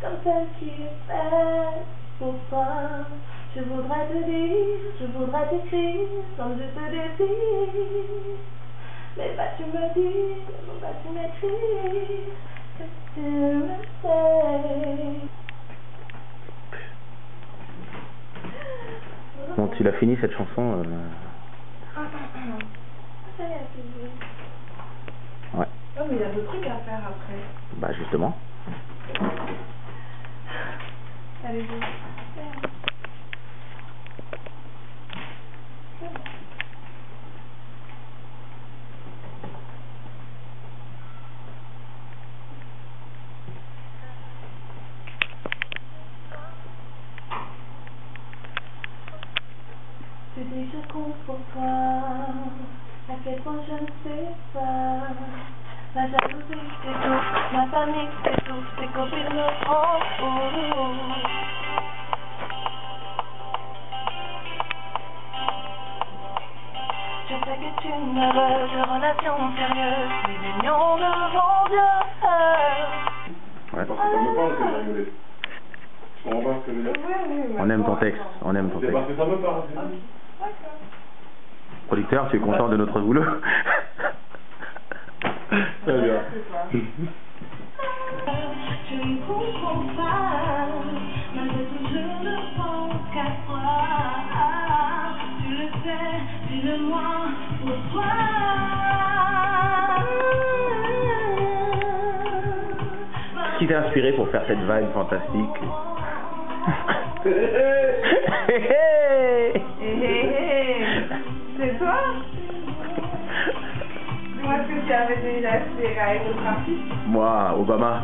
Comme celle qui est faite pour toi. Je voudrais te dire, je voudrais t'écrire comme je te désire. Mais vas-tu me dire, vas-tu m'écrire? Que tu me sais. Bon, tu l'as fini cette chanson euh, Ça y est, c'est bon. Ouais. Non, mais il y a d'autres trucs à faire après. Bah justement. Allez-y. Compte pour toi, à quel point je ne sais pas. Ma jalousie t'étouffe, ma famille t'étouffe, tes copines me rendent fou. Je sais que tu ne veux de relations sérieuses. Ouais. Parce que ça me parle que j'ai rigolé. Je comprends pas ce que je veux dire. Oui, oui, mais On aime ton texte, on aime ton C'est texte. parce que ça me parle. c'est tout. D'accord. Producteur, tu es content de notre boulot? Très bien. Je ne comprends pas, malgré tout je ne pense qu'à toi. Tu le sais, dis-le-moi pour toi. Qui t'a inspiré pour faire cette vibe fantastique? Moi, Obama.